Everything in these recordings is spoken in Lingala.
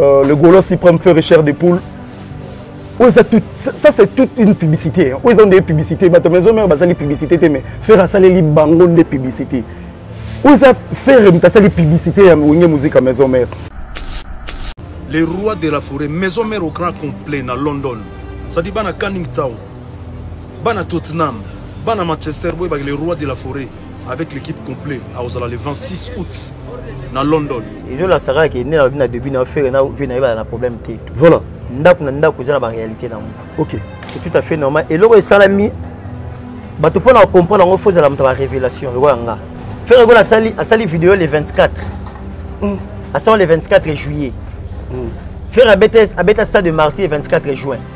Euh, le golo suprême feu richard de poule oyo eza tout ça c'est toute une publicité oyo eza nde publicité bato maison mare basali publicité te mais fere asaleli bango nde publicité oyo eza fere moto asali publicité ya wenge muzika maison mare le roi de la forêt maison mare au grand complet na london sadi bana canning town bana tottenham bana manchester boyebaki le roi de la forêt avec l'équipe complet akozala le 26 août na london ezolakisaka ke nde nalobi na début na fere na vie na ye bala na problème te voilà ndako na ndako eza na baréalité na yango ok c'est tout à fait normal eloko esalami bato mpo na kocomprendre yango fo ezala moto ya barévélation lokola nga fere gola asali asali video le 24 mm. asala le 24 juillet mm. fere abeta stade de martyr le 24 juin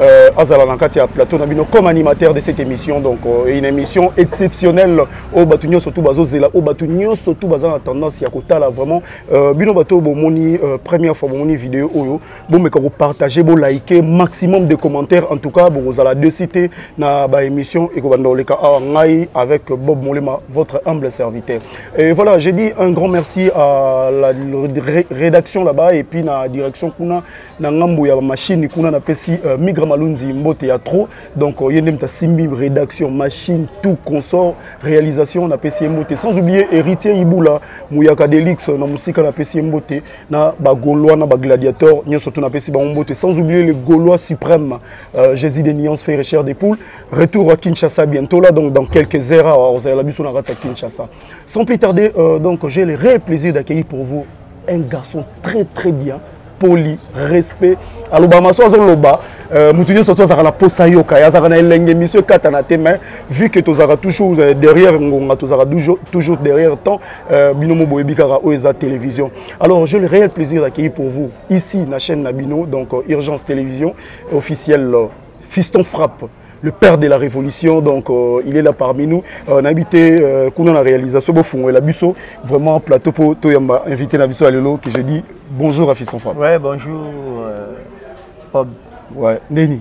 Euh, azala na kati ya plateau na bino comme animateur de cette émission donc euh, une émission exceptionnelle oyo oh, bato nyonso tu bazozela oyo oh, bato nyonso tu baza na tendance ya kotala vraiment euh, bino bato oyo bomoni euh, première fois bomoni video oyo bomeka kopartage bolike maximum de commentaires en tout cas bokozala de cité na baémission ekobanda koleka awa ngai avec bob molema votre humble serviteur et voilà j'ai dit un grand merci à la rédaction là-bas et puis na direction kuna na ngambo ya machine kuna napesi uh, migra malunzi mbote ya trop donc uh, ye nde moto asimbi rédaction machine tout consort réalisation napesi ye mbote sans oublier héritier ibula muyaka delix na mosika napesi ye mbote na bagaulois na bagladiateur nyonso to napesi bango mbote sans oublier le gaulois suprême uh, jésus de nuance fait recherche des poules retour à kinshasa bientôt là donc dans quelques heures ozala biso na kati ya kinshasa sans plus tarder uh, donc j'ai le réel plaisir d'accueillir pour vous un garçon très très bien poli respect aloba maso azoloba euh, moto nyonso to azalaka na mposa ayoka ye azalaka na elenge emission ekatana te mais vu que tozalaka toujours euh, derrière ngonga tozalaka toujours derrière temps euh, bino mo boyebi kaka oyo eza télévision alors je le réel plaisir d'accueilli pour vous ici na chaîne na bino donc urgence télévision officielle fiston frappe le père de la révolution donc euh, il est là parmi nous euh, nayebi te euh, kuna na réalisation bofungolela biso vraiment plateau mpo toyamba invité na biso ya lelo que je dis bonjour à fils enfant ouais, bonjour euh, Bob. ouais ndeni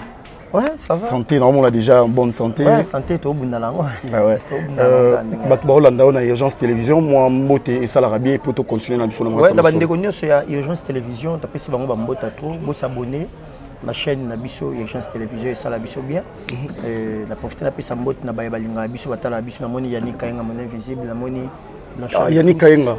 Ouais, ça va. santé naomona déjà en bonne santé ouais, santé tobunda nango ah ouais. euh, bato baolanda yo na urgence télévision mwa mbote esalaka bien mpo tocontinue na biso na bandeko nyonso ya urgence télévision tapesi bango bambota to bosabone la chaîne na biso urgence télévision esala biso bien mhm. euh, na profite napesa mbote na baye balingaka biso batalaka biso namoni yannick kayenga mon invisible namoni ah, yannick kayenga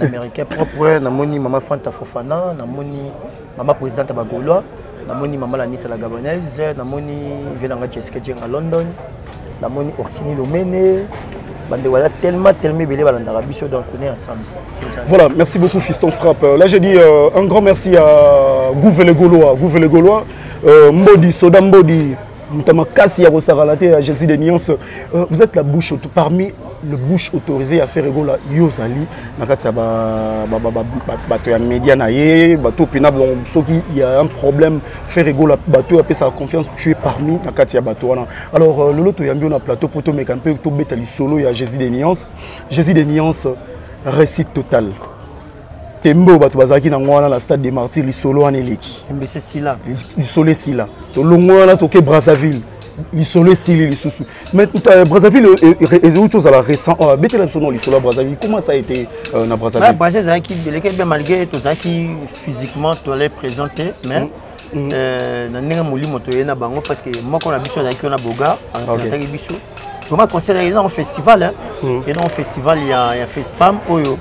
l'américain propre namoni mama fanta fofana namoni mama présidente ya bagaulois namoni mama lanita la gabonaise namoni velanga jessica jenga london namoni orsini lomene bande voilà tellement tellement belé balanda la biso donc on est ensemble voilà merci beaucoup fiston frappe là j'ai dit euh, un grand merci à gouve le gaulois gouve le gaulois euh, mbodi soda mbodi mutamakasi ya kosakala te ya jésus de nuance euh, vous êtes la bouche parmi le bouche autorisé à faire egola yo ozali na kati ya bato ya média na ye bato mpena bon soki ya un problème faire egola bato oyo apesaka confiance tu es parmi na kati ya bato wana Alors, euh, Lolo Toyambio na plateau pour tomeka un peu tobeta lisolo ya Jésus des nuances. Jésus des nuances récit total. Tembe oyo bato bazalaki na ngwana na stade de martyr lisolo wana eleki mbese sila lisolo esila tolongo wana toke brazzaville lisolo esili lisusu mais euh, brazzaville ezeuti ozala récent euh, betela biso no lisolo ya brazzaville comment ça a été euh, na brazzaville brazzaville ezalaki beleke bien malgré tozalaki physiquement toale présente mais mm. mm. euh, na ndenge molimo toyei na bango parce que moko na biso azalaki wana boga arepresentaki biso vraiment concert eye nango festival mm. ye nango festival ya fespam oyo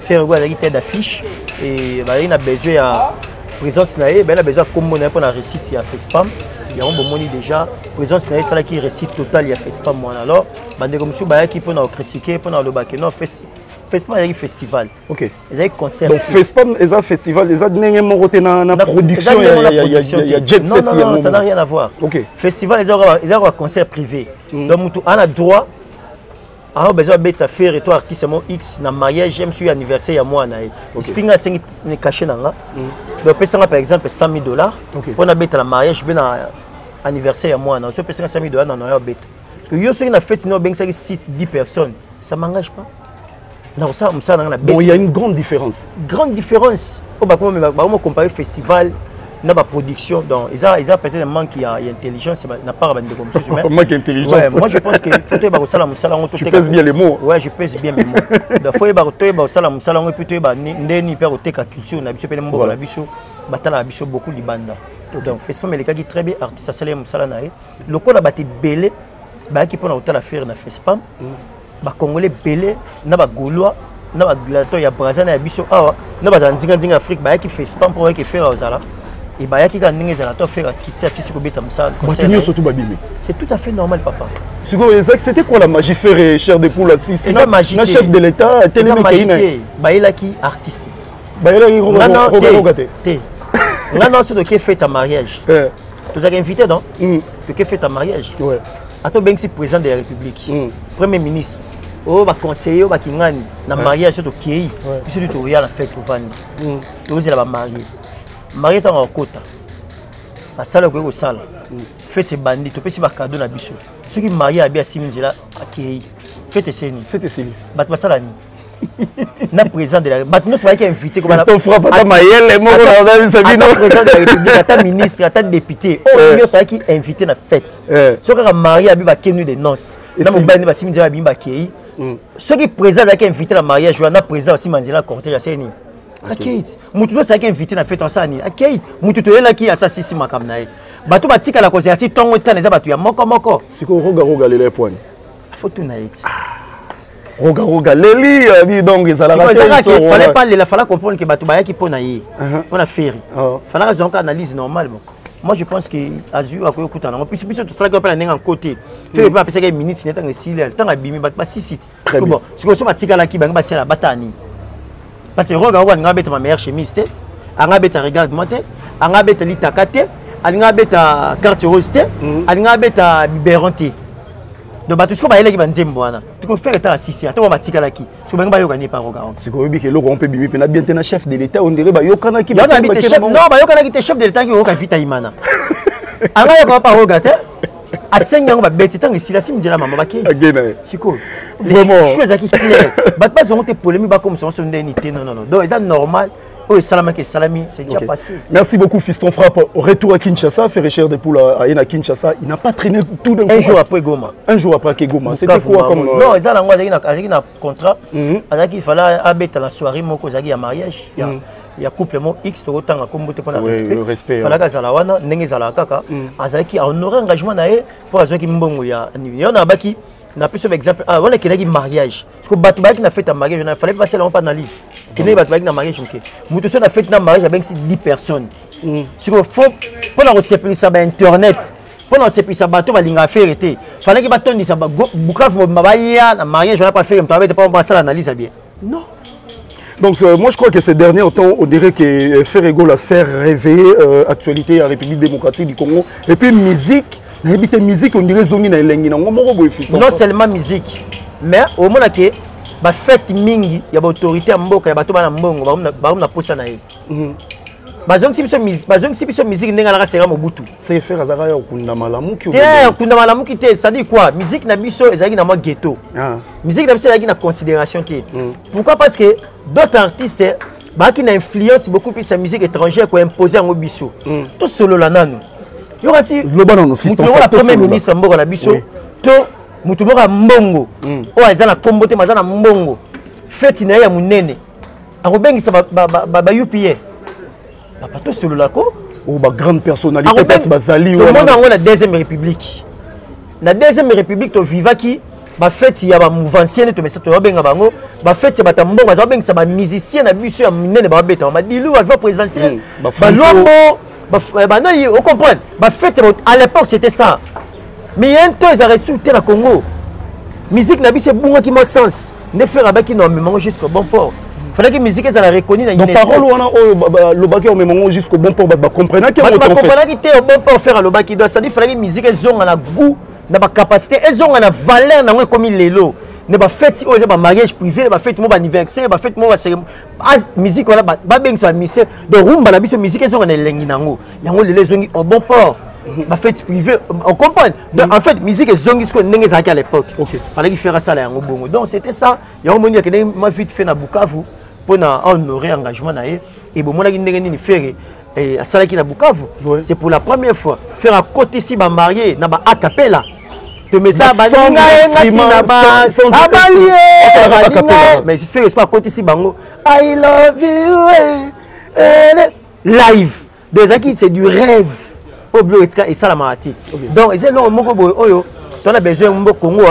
ferre go azalaki tête d'affiche e bazalaki na besoin ya présence na ye bazali na besoin ya kombo na ye mpo na réussite ya fespam yango bomoni déjà présence na ye esalaki réussite totale ya fespam wana alors bandeko mosusu bayaki mpo na kokritike mpo na kolobake non fespam azalaki festival Ok. Ezali concert. Donc FESPAM eza festival eza ndenge moko te na na production ya ya ya ya jet set ya. Non non ça n'a rien à voir. Ok. Festival eza eza un concert privé. Mm. Donc mutu ana droit awa besoin abetisa fere to artiste mo x na mariage ye mosusu ya anniversaire ya mwana na ye soki ngai asengi kashe na nga donc pesanga par exemple 100 000 dollars mpo nabeta na mariage mpe na anniversaire ya mwana soki opesanga 100 000 dollars na noya obeta parce que yo soki na feti na obengisaki 6 10 personnes ça m'engage pas nakosala mosala nanga na bon il y a une grande différence grande différence oyo bakoma bakoma compare festival na baproduction donc eza eza peut-être manque ya, ya intelligence na part ya bandeko mosusu manque ya intelligence ouais, moi je pense que faut toyeba kosala mosala yango tu pèse bien les mots ouais je pèse bien mes mots donc faut yeba toyeba kosala mosala yango epuis toyeba nde nini mpe akoteka culture na biso mpe na mboka na biso batalaka biso beaucoup libanda donc festival elekaki très bien artiste asali ye mosala na ye lokola bato ebele bayaki mpo na kotala fere na fespam mm. bacongolais ebele na bagaulois na bagladiateur ya braza na ya biso awa na bazala nzinganzinga afrique bayaki fespam mpo bayaki fere ozala e bayaki kaka ndenge ezala to fere akiti asisi kobeta mosala bato nyonso tu babimi c'est tout à fait normal papa sikoyo ezaki c'était quoi la magie fere cher de poula na chef de l'état atelemi kei na bayelaki artiste bayelaki rogaroga te nga na soki toke fete ya mariage eh. tozalaka invité donc mm. toke fete ya mariage ouais. ata obengisi président de la république mm. premier ministre oyo oh, baconseiller oyo oh, bakingani na mariage so tokei biso tu toya na fete tovandi mm. tozela bamarie marie ntango akota basala okoki kosala mm. fete ebandi topesi bakado na biso soki marie abi asimi nzela akei fete eseni fete eseni bato basala nini na président de la bato nyonso bayaki invité frappasa mayele moko naodanisa bino président de la république ata ministre ata député oyo nyonso ayaki invité na fête so kaka marie abi bakenu de noce na mobali nde basimi nzela babimi bakei soki président azalaki invité na mariage wana na président basima nzela na cortège asali nini akeit motu nyonso ayaki invité na fête asala nini akeit motu toyelaki asasisi makambo na ye bato batikala kozela ti ntongo etana eza bato ya moko moko sikoyo rogaroga lela epwani Photo na yeti. Roga roga leli euh, bi donc ezalaka te. Ezalaka ke fallait pas lela fallait comprendre que batu bayaki pona ye. Uh-huh. Pona ferry. Oh. Fallait raison ka analyse normale bon. Moi je pense que Azur akoyo kuta nango puisque biso to salaki pala nenga côté. Ferry mm. ba pesa ke minutes neta ngesile tanga bimi bat ba sisite. Bon, sikoyo so batikala ki bango basela batani. parce que rock yango alinga abeta ma meilleure chemise te anga abeta regarde moi te anga abeta litaka te alinga abeta carte rose te mhm. alinga abeta biberon te donc bato sikoyo bayelaki banzembo wana tokofere etala sisi ata oyo batikalaki soki bangi bayokani epa rogaron sikoyo oyebi ke eloko mpe bimi mpe na bien te na chef de l'état ondire bayokanaki non bayokanaki te chef de l'état ki oyoka vita imana anga yoka pa roga te asengi yango babeti ntango esilasi nzela mama bakei sikoyo lesu ezalaki claire bato bazwa yango te polemi bakomisa yango so ndeni te nonono donc eza normal oyo esalamaki esalami c'est déjà okay. passé merci beaucoup fiston frappe retour à kinshasa ferre cher de poule aye na kinshasa il n'a pas traîné tout d'un coup un jour après goma un jour après ke goma c'était quoi comme euh, non eza nango azalaki na contrat mhm. azalaki fala abeta na soirée moko ezalaki ya mariage ya mm -hmm. ya couple mo x tokotanga kombo te mpona respect falaki azala wana ndenge ezalaka kaka mm. azalaki ahonore engagement na ye mpo azwaki mbongo ya nini yo nabaki napesi yo baexemple ah, wana ekendaki mariage parceke bato bayaki na fete ya mariage na falaki basala yango mpe analyse kendeki bato bayaki na mariage moke moto soki na fete na mariage abengisi 10 personnes mm. sikoyo fo mpo na kosepelisa bainternet mpo na kosepelisa bato balingaka fere te falaki batondisa bukavu mobima baya na mariage wana mpo afere moto abete mpo basala analyse ya bien Non. Donc euh, moi je crois que ces derniers temps, on dirait que euh, Ferrego la sert réveiller euh, actualité à la République démocratique du Congo. Et puis musique, nayebi te musique on dirait zongi na elengi nango moko boye fils non seulement musique mais omona ke bafete mingi ya baautorité ya mboka ya bato bana mbongo bakomi na posa na ye mhm. bazongisi biso bazongisi biso musique ndenge alaka sera mobutu sefer azalaka ya kokunda malamuki te ya kokunda malamuki te cestadire quoi musique na biso ezalaki na mwa ghetto ah. musique na biso ezalaki na considération te mm. pourquoi parce que d'autres artistes bayaki na influence beaucoup plus ya musique étrangère koimpose yango biso mm. tosolola nanu yoka ti loba nanu lokola premier ministre mboka na biso to motu moko ya mbongo mm. oyo aza na nkombo te ma aza na mbongo feti na ye ya monene akobengisa ba, ba, ba, ba, ba upa papa tosololako oyo oh, bagrande personnalité place bazali omona yango na deuxième république na deuxième république tovivaki bafeti ya bamouvancier nde tomesa toyobenga bango bafeti ya bato ya mbongo baza babengisa bamusicien na biso ya minene bababeta madilu avion présidentiel mm, balombo eh, banani ocomprendre bafeti à l'époque c'était ça mais ya un temps eza resu te na congo musique na biso ebungaki mwa sens nde ferre abaki na omemango jusqu'au bon port fallaki musique ezala reconi na parole wana oyo balobaki ya omemango jusqu'au bon port bato bacomprenaki bacomprenaki te au bon port ferre alobaki donc cetadi fallaki musique ezonga na goût na bacapacité ezonga na valeur na yango ekomi lelo na bafeti oyo eza bamariage privé bafeti mo baanniversaire bafeti mo as musique wana babengisa mise de rumba na biso musique ezonga na elengi na yango yango lelo ezongi au bon port bafete privé on comprendre donc mm. en fait musique ezongi sikoyo ndenge ezalaki à l'époque falaki faire asala yango bongo donc c'était ça yango moni akendeki ma vite fait na bukavu mpo na honore engagement na ye ebomonaki ndenge nini fere eh, asalaki na bukavu ouais. c'est pour la première fois faire akotisi bamarie na baatapela tomesa baninga ye ngasi na baabali ye baninga ye mais faire espo akotisi bango i love you eh, eh, eh. live donc ezalaki c'est du rêve oyo bilo etika esalamaka te donc eza eloko moko boye oyo tona besoin mbo congo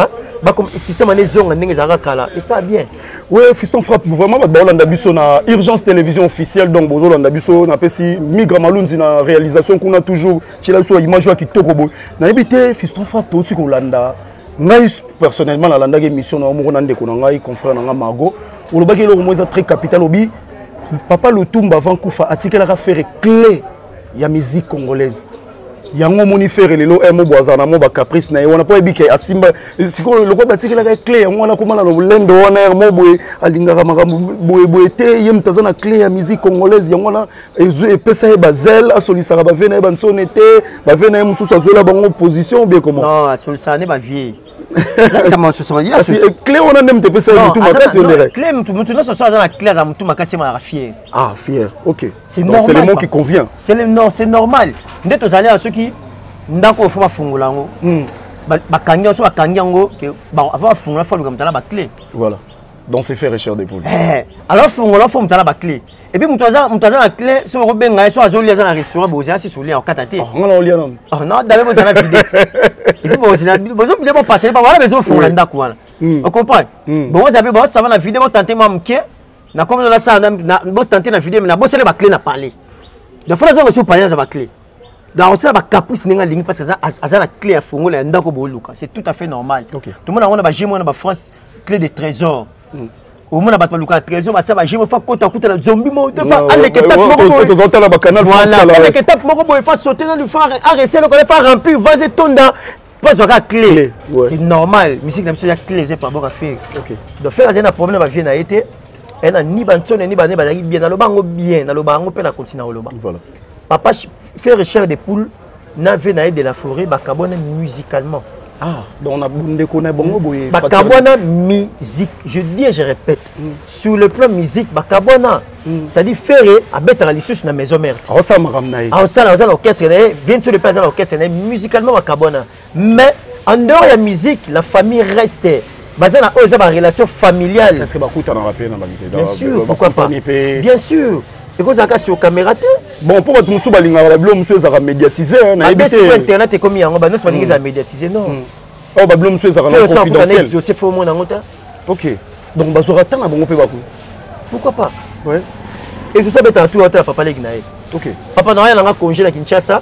système wana ezonga ndenge ezalaka kala esala bien oui fiston frappe vraiment bato baolanda biso na urgence télévision officielle donc bozolanda biso napesi migra malunzi na réalisation kuna toujours tiela biso image ya kitoko boye nayebi te fiston frappe touti kolanda ngai personnellement nalandaki émission na yo moko na ndeko na ngai confrère na ngai margo olobaki eloko moko eza très capital obi papa lutumba avant kufa atikelaka fere clé ya musique congolaise yango omoni fere lelo eh, mobo azala na mwa bacaprice na ye wana mpo ayebi ke asimba sikoyo lokola batikelaka ye cle yango wana akoma na lolendo wana yango eh, boye alingaka makambo boyeboye te ye moto aza na cle ya musique congolaise yango wana epesa ye bazele asolisaka bavie na ye bansone te bavie na ye mosusu azwela bango position obie koma asolisaka nde bavie Eh, cle wana nde moto epesa ye motu makasi ondere cle motu motu nyonso so aza na cle aza motu makasi emalaka fier ah fier ok c'est le mot qui convient c'est le non c'est normal nde tozali ya soki ndako oyo fo bafungola yango hmm. bakangi yango so bakangi yango avant bafungola fo aluka moto na baclé voilà donc c'est fait richard de poule eh, alors fungola fo moto na baclé Et puis mutu aza mutu aza na clé so ko benga so azoli aza na restaurant boza si soli en kata te. Oh ngala olia non. Oh non, dabe boza na vidette. Et puis boza na boza bien bon passer pas voilà besoin fond landa quoi. On comprend. Bon vous avez bon ça va na vidéo tenter moi mke. Na comme na ça na bon tenter na vidéo mais na bossa les ba clé na parler. Donc faut les sur parler na ba clé. Donc ça ba caprice ninga lingi parce que ça ça la clé à fongo la ndako boluka. C'est tout à fait normal. Tout le monde on a ba gym on a ba France clé de trésor omona bato balukaka trésor basala bageme fa kota akutana zombi moaleke etape moko boye fa saute nanu fa arese lokola fa remplir vase etonda mpo azwa kaka clé c'est normal misiki na biso ya clé eza paboka fere donc fere azali na problème na bavie na ye te ena ni bantsone ni bane bazalaki bien naloba yango bien naloba yango mpe na continue koloba papa fere cher de poule na vie na ye de la foret bakabwana musicalement ah donc na ndeko na bango boye bakabwana musique je dis et je répète mm. sur le plan musique bakabwana mm. c'est-à-dire ferre abetaka lisusu na maison mère aosala makambo na ye aosala aza na orchestre na ye bien sur le plan aza na orchestre na ye musicalement bakabwana mais en dehors ya musique la famille reste baza na oyo eza barelation familiale est ce que bakutanaka mpe na banzela bien sûr pourquoi pas bien sûr ekozala kaka sur caméra te bon mpo bato mosusu balingaka babilo mosusu ezalaka médiatise nayebi te internet ekomi yango banyonso balingi ezala hmm. médiatise non hmm. oyo babilo mosusu ezalaka na confidentielexauce fo omona yango te ok donc bazwaka ntango na bango mpe bako pourquoi pas ezosi abetaka tour ata ya papa leki na ye papa na oya nanga congé na kinshasa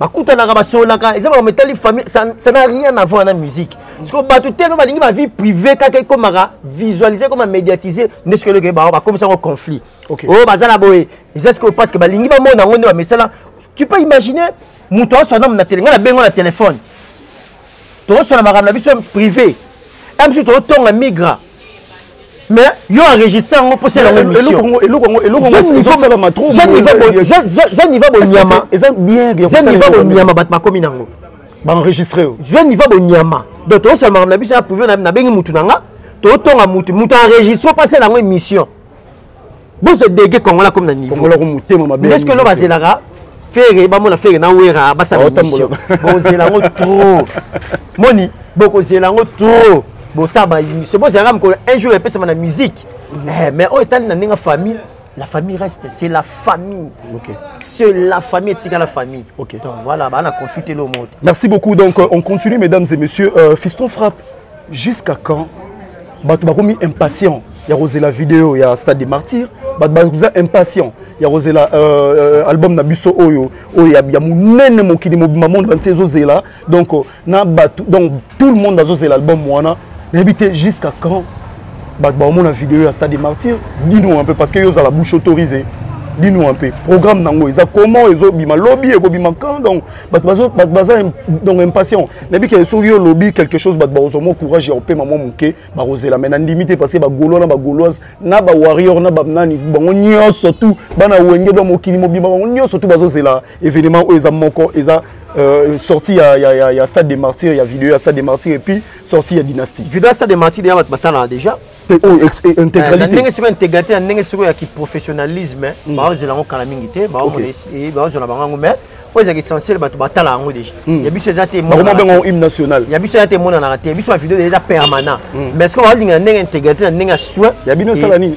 bakutanaka basololaka eza makambo etali famille ça n'a rien à voir na musique siko bato telema balingi bavie privé kaka ekomaka visualise ekoma médiatise nde siko eloko ebaa bakomisa yango conflit oyo baza na boye eza sikoyo parce que balingi bamona yango nde bamesala tu peux imaginer moto aswana na tele ngai nabengo na telefone tokosala makambo na biso privé ya biso tokotonga migra mais yo enregistre yango mpo sela yango émissionniva bonyama bonyama bato bakomi nango baenregistre yo zwa niva bonyama donc tokosala makambo na biso ya privé nabengi motu na nga totonga motu motu enregistre mpo asala yango émission bozo dege kongola comme na niveau kongola ko mutema mabe est-ce que lo bazelaka fere bamona fere na wera basala emission bozela yango trop moni bokozela yango trop bosala ba émission bozela mikolo un jour epesama na musique mhm. eh, mais oyo etali na ndenge famille la famille reste c'est la famille okay. c'est la famille etika la famille okay. donc voilà bana consulter le monde merci beaucoup donc euh, on continue mesdames et messieurs euh, fiston frappe jusqu'à quand bato bakomi impatient ya kozela video ya stade de martyr bato baza impatient ya kozela euh, euh, album na biso oyo oyo ya, ya monene mokili mobimba monde banti ezozela donc euh, na bato donc tout le monde azozela album wana nayebi te jusqu'à quand bato bakomona video ya stade de martyr dino un peu parce que yo ozala bouche autorisé dino un peu programme nango eza comment ezobima lobi ekobima quand donc bato bazo bato baza donc impatient nayebi ke soki yo olobi quelque chose bato bakozwa mwa courage ya kopema mwa moke bakozela mai nandimi te parce que bagaulois na bagauloise na bawarrior na banani bango nyonso tu bana wenge bya mokili mobimba bango nyonso tu bazozela événement oyo eza moko eza Euh, sortie ya, ya, ya, ya stade des martyrs ya video ya stade des martyrs et puis sortie ya dynastie video ya stade des martyrs deya bato batala déjà na ndenge siko intégrité na ndenge siko ya kiprofessionnalisme hmm. baozela yango kala mingi te baozwa na bango yango mais oyo ezalaka essentiel bato batala yango deja hmm. ya biso eza te ya biso eza te emonanaka te ya biso bavideo deja eza permanent hmm. mais siko baolinga na ndenge intégrité na ndenge ya soin ya bino esala nini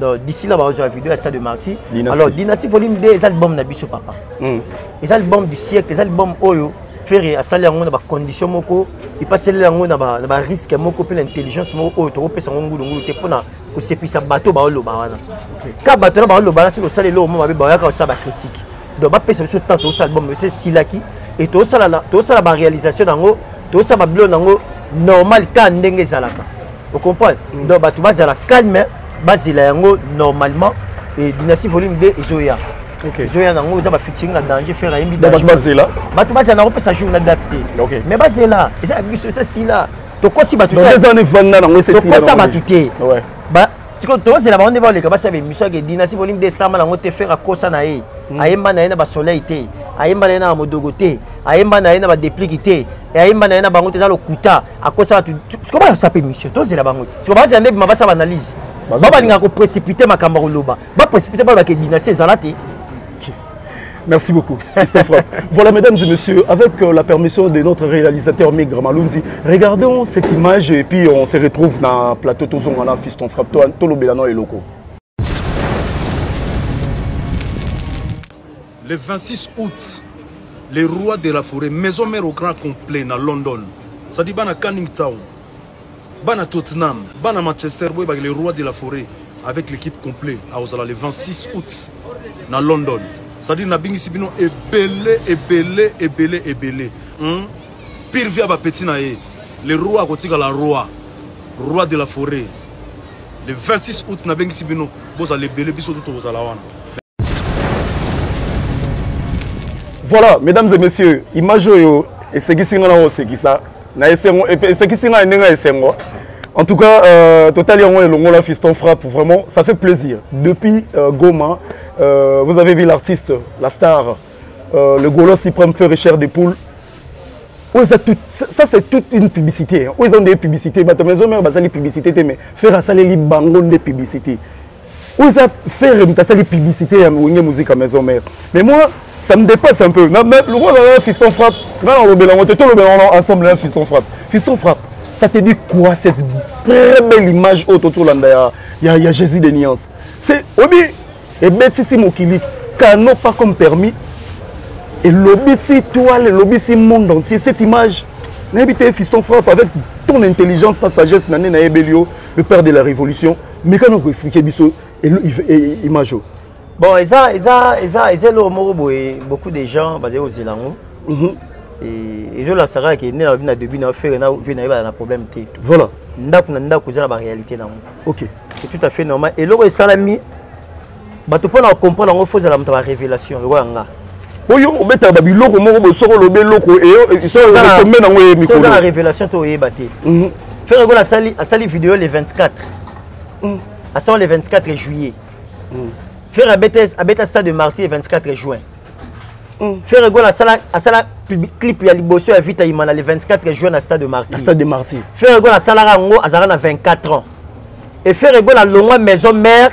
donc d'ici là bazwa video ya stade de martyr alors dynastie volume 2 eza album na biso papa hmm. eza album du siècle eza album oyo ferre asali yango na bacondition moko epaseleli yango na bariske moko mpe na intelligence moko oyo tokopesa yango ngulungulu te mpona kosepisa bato baoloba wana ka bato na baoloba wana soki osali eloko mo mabe baoyaka kosala bacritique donc bapesa biso temps tosala album esi esilaki e tosala baréalisation na yango tosala babilo na yango normal ka ndenge ezalaka ocomprendre mm. donc bato bazala calme bazela yango normalement e dynastie volume 2 ezoya ezoya na yango eza bafixing na danger fer ayembi bato bazela bato bazela nango mpesa jour na date te mais bazela eza biso esa sila tokosi bato te tokosa bato te sikoyo tozela bango nde baoleka basala bemission yake dina si volume 200 mala yango te fere akosa na ye hmm. ayemba na ye na basoleil te ayemba na ye na bamodogo te ayemba na ye na badepliki te ayemba na ye na bango te eza lokuta akosa bato siko bayasa mpe mission tozela bango ti siko bazela nde bima basala baanalyse ba balingaka koprécipite makambo ya koloba baprécipite balobaka edinasi ezala te Merci beaucoup, Christophe. voilà, mesdames et messieurs, avec euh, la permission de notre réalisateur Migre Malundi, regardons cette image et puis on se retrouve dans le plateau Tozongana, Fiston Frappe, Tolo et Loco. Le 26 août, les rois de la forêt, maison mère au grand complet dans London, ça dit Bana Canning Town, Bana Tottenham, bana Manchester boye baki le roi de la foret avec l'équipe complet akozala le 26 août na London. C'est-à-dire na bingisi bino ebele ebele ebele ebele. Hmm? Pire via ba petit na ye. Le roi akotika la roi. Roi de la foret. Le 26 août na bingisi bino bozala ebele biso tout tozala wana. Voilà, mesdames et messieurs, image oyo esekisi nga na osekisa na esengo esekisi ngai ndenge ya esengo en tout cas euh, totali yango elongola fiston frappe vraiment ça fait plaisir depuis euh, goma euh, vous avez vu l'artiste la star euh, le golo suprême fait richard de poule oyo eza tout ça c'est toute une publicité oyo eza nde publicité bato maison mare basali publicité te mais faire asaleli bango nde publicité oyo eza ferre moto asali publicité ya wenge musique ya maison mère mais moi ça me dépasse un peu lokola na fiston frappe nga nalobela yango te tolobela yango ensemble na fiston frappe fiston frappe ça te dit quoi cette très belle image oyo totolanda ya, ya, ya jésus de nuance c'est obi ebetisi mokili cano pas comme permis elobisi toile elobisi monde entier cette image nayebi te fiston frappe avec ton intelligence na sagesse na nde nayebeli yo le père de la révolution meka na koexplike biso image oyo bon eza eza eza eza eloko moko boye beaucoup de gens bazali kozela yango mhm. ezolakisa kaka ke nde nalobi na début na fere na vie na ye bala na problème te voilà ndako na ndako eza na baréalité nango ok c'est tout à fait normal eloko esalami bato mpo na kocomprendre yango fo ezala moto ya barévélation lokola nga po yo obetaka babiloko moko bosoko olobi eloko eyotombe nango ye mikolo oza na révélation to oyeba te mhm. ferre gola asali asali video le 24 mhm. asala le 24 juillet mhm. ferre abeta abeta stade de martyr le 24 juin ferre gola asala asala clip ya liboso ya vita imana le 24 juin na stade de martyr stade de martyr ferre gola asalaka yango azalaka na 24 ans et ferre gola alongwa maison mère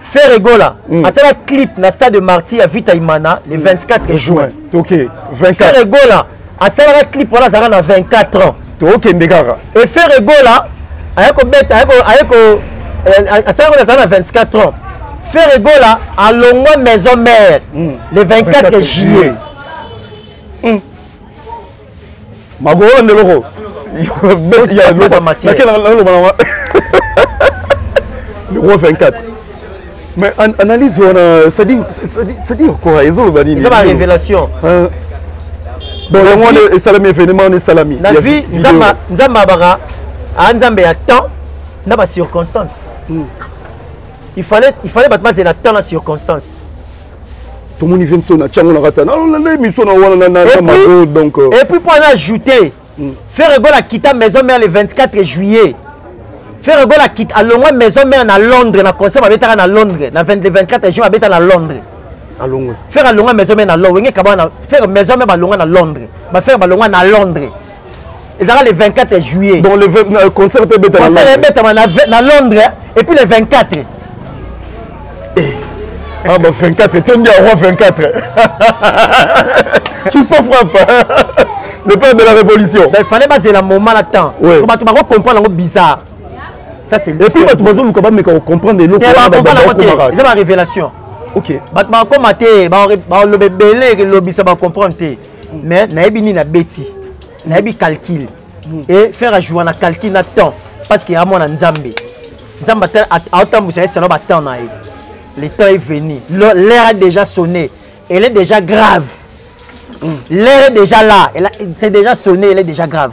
Ferre Gola mm. asala clip na stade de Martyr ya Vita Imana le 24 mm. juin. OK. 24. Ferre Gola asalaka clip wana azalaka na 24 ans. Tokende kaka. Et Ferre Gola aye kobeta aye ko aye ko euh, asalaka azalaka na 24 ans. Ferre Gola alongwa maison mère mm. le 24, 24 juillet. juillet. Mm. magoro nde eloko nalobanaa le roi 24 mais an, analyse wana c'est-à-dire quoi ezoloba nini eza ba révélation hein? bon yango wana esalami événement wana esalami na vie nzambe abaka aa nzambe ya temps na ba circonstance hmm. il fallait, il fallait battre la temps la circonstance tomoni vincent na tiango na kati ya nalolanda emission na wana na mago donc euh. et puis mpo ana ajoute mm. ferre gol akita maison mère le 24 juillet ferre gol akita alongwa maison mère na londres na concert babetaka na londres na 20, le 24 juin babeta na londres alongwe ferre alongwa maison mère na londres wenge kabana ferre maison mère balongwa na londres bafere balongwa na londres ezalaka le 24 juillet donc le euh, concert mpe ebetama concert ebetama na londres et puis le 24 eh. ah bah 24 tondi ya roi 24 tu s'en frappe le père de la révolution il fallait bazela moment na temps so bato bako comprendre yango bizarre ça c'est et puis bato bazoluka bameka kocomprendre eloko eza ba révélation ok bato bakoma te balobebele elobisa bacomprendre te mais nayebi nini nabeti nayebi calcul e faire ajoua na calcul na temps parce que ya mwana nzambe nzambe aotambwisa ye selon batemp na ye le temps est venu l'air a déjà sonné elle est déjà grave l'air est déjà là c'est déjà sonné elle est déjà grave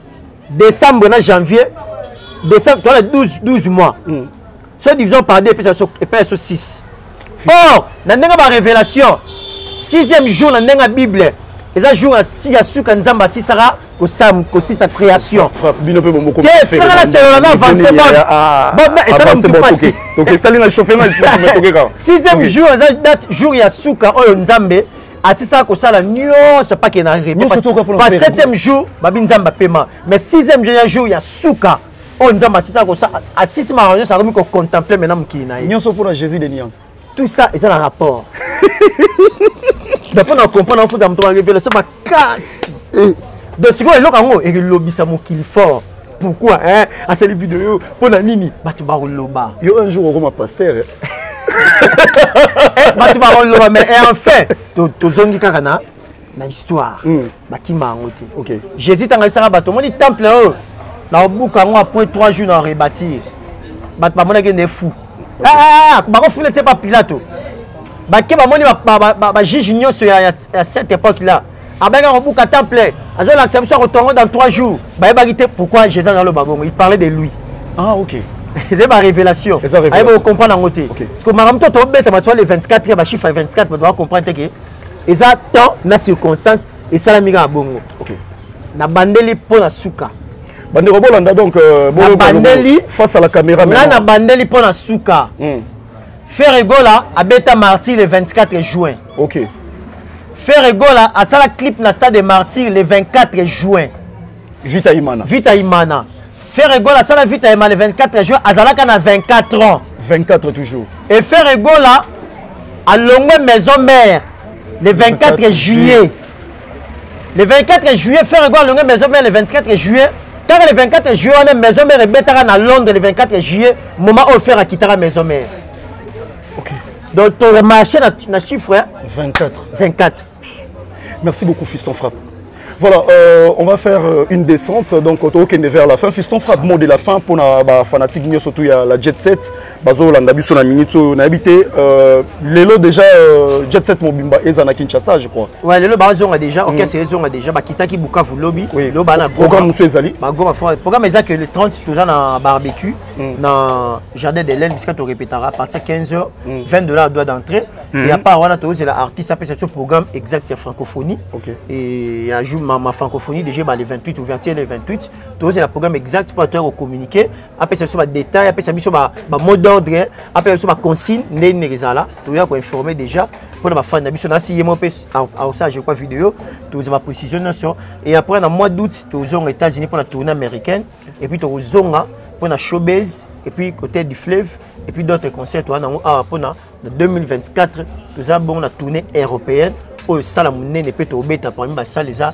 décembre na janvier décembre toala 12, 12 mois mm. soit division par deux epesa biso 6 or na ndenge barévélation sixième jour na ndenge ya bible eza jour ya suka nzambe asisaka kosisa création bino mpe bomokopekala solola na avance boesali na chauffement sixième jour eza date jour ya suka oyo nzambe asisaka kosala nyonso pake na ba 7e jour babi nzambe apema mais 6e jour ya jour ya suka oyo nzambe asisaka kosala asisi makambo nyonso akomi kocontemple mena mokili na ye nyonso mpona jésus de niance tout ça eza na rapport mpo na comprendre ofuta moto ba révélation makasi eh. donc sikoyo eloko yango elobisa mokili fort pourquoi hein? asali video mpo na nini bato bakoloba yo un jour okoma pasteur eh? Eh, bato bakoloba mais eh, enfin tozongi kaka na na histoire hmm. bakima yango te jésus ntango alisaka bato omoni temple oyo naobuka yango apres 3 jours na rebâtir bato bamonaki ende fou ah, ah, ah, bakofuna tie pa pilato bake bamoni bajuge nyonso ya cette époque là abayaki akobuka temple azolakisa biso akotongo dans 3 jours bayebaki te pourquoi jésus azaloba bongo il parlait de lui ah ok ezali barévélation ayebi okomprendre yango te ko makambo to tobeta masolo le 24 ya bachiffre ya 24 bato bakomprendre te ke eza temps na circonstance esalami kaka bongo nabandeli mpo na suka bandeko bolanda donc euh, bolobandeli face à la caméra ngai nabandeli mpo na suka hmm. Ferre Gola abeta martyr le 24 juin. OK. Ferre Gola asala clip na stade de martyr le 24 juin. Vita Imana. Vita Imana. Ferre Gola asala Vita Imana le 24 juin azalaka na 24 ans. 24 toujours. Et Ferre Gola alongwe maison mère le 24, 24 juillet. juillet. le 24 juillet fer egola alongwe maison mère le 24 juillet ntango le 24 juillet wana maison mare ebetaka na londres le 24 juillet moment oyo fer akitaka maison mare donc tomarché na chiffre 24 24 merci beaucoup fiston frappe Voilà, euh, on va faire euh, une descente. Donc, Otokende vers la fin. Fiston frappe mot de la fin pour la fanatique Nyo, surtout la Jet Set. bazolanda biso na minute oyo nayebi te euh, lelo déjà euh, jet set mobimba eza na kinshasa je crois ouais, lelo bazonga déjà mm. orchestre ezonga déjà bakitaki bukavu lobi oui. lelo bana programme mosusu ezali bagoma fo programme eza que le 30 toza na barbecue mm. na jardin de lene bisika torepetaka partir 15 heures mm. 20 dollars doit d'entrée mm. et à part wana tozela artiste apesa biso programme exact ya francophonie okay. et ya jour ma, ma francophonie déjà ba le 28 ouverture le 28 tozela programme exact mpo atoya kocommuniquer apesa biso badetail apesa biso bamot d'ordre apesa biso baconsigne ndenge nini ekozala toya koinforme déjà mpona bafani na biso nasi ye moko mpe aosa je crois video tozwa baprécision nyonso et après na mois d'août tozonga états-unis mpona tourne américaine et puis tokozonga mpona showbase et puis côté du fleuve et puis d'autres concerts toza nango awa mpona na 2024 toza bongo na tournée européenne oyo esala monene mpe tobeta parmi basale eza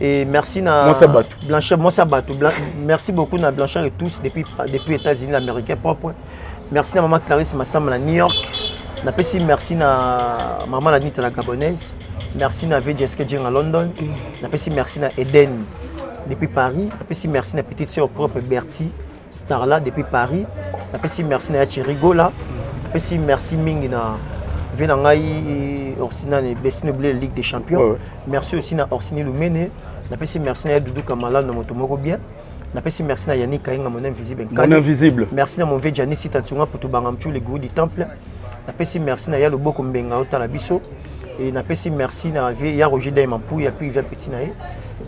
Et merci na Blanchard, Monsa Batou. Merci beaucoup na Blanchard et tous depuis, depuis États-Unis, l'Américain propre. Merci na maman Clarisse Massam na New York. Na pesi merci na maman la Nita la Gabonaise. Merci na VJSK Jing à London. Na pesi merci na Eden depuis Paris. Na pesi merci na petite sœur propre Bertie. Starla depuis Paris. Napesi merci na Yachi Rigola. Napesi merci mingi na vie na ngai Orsina ne Besino Blé Ligue des Champions. Ouais, ouais. Merci aussi na Orsini Lumene. Napesi merci na Doudou Kamala na moto moko bien. Napesi merci na Yannick Kainga mon invisible. Mon invisible. Merci na mon vieux Janice Tansunga pour tout bangam le goût du temple. Napesi merci na Yalo Boko Mbenga otala biso. Et na pesi merci na vie ya Roger Daima Mpou ya puis via petit na ye.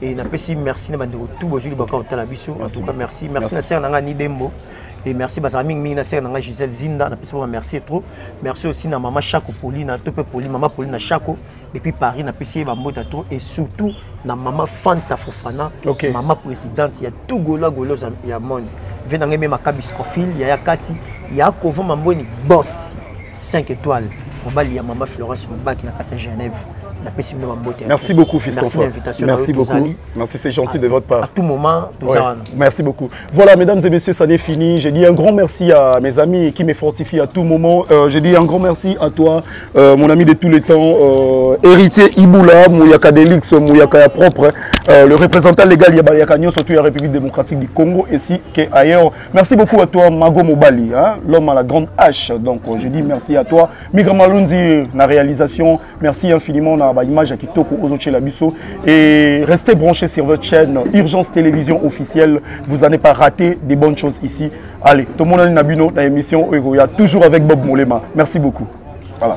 Et na pesi merci na bandeko tout bozo libaka otala biso. En tout cas merci. Merci na sœur na nga ni Dembo. Et merci bazala mingi mingi na sœur na nga Gisèle Zinda na pesi ba merci trop. Merci aussi na maman Chaco Pauline, na tope Pauline, maman Pauline na Chaco depuis Paris na pesi ba mbota trop et surtout na mama fanta fofana okay. mama présidente ya tout gola golos ya monde ve na ngai meme akabi scofil ya ya kati ya kovo mambweni boss 5 étoiles mobali ya mama florence mobaki na kati ya genève napesi bino bambote merci beaucoup fils merci beaucoup merci c'est gentil de votre part à tout moment merci beaucoup Voilà, mesdames et messieurs, ça n'est fini. Je dis un grand merci à mes amis qui me fortifient à tout moment. Euh, je dis un grand merci à toi, euh, mon ami de tous les temps, euh, héritier Iboula, Mouyaka Delix, Mouyaka propre. Hein. Euh, le représentant légal Yabayakanyo, surtout la République démocratique du Congo, ici qu'ailleurs. Merci beaucoup à toi, Mago Mobali, hein, l'homme à la grande hache. Donc, euh, je dis merci à toi. Migra Malunzi, la réalisation. Merci infiniment à image à Kitoko Labisso. Et restez branchés sur votre chaîne Urgence Télévision officielle. Vous n'allez pas rater des bonnes choses ici. Allez, tout le monde est dans l'émission. Toujours avec Bob Moulema. Merci beaucoup. Voilà.